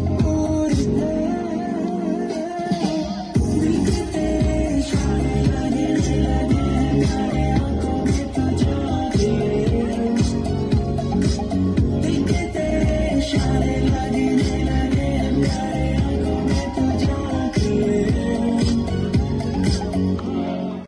Oh.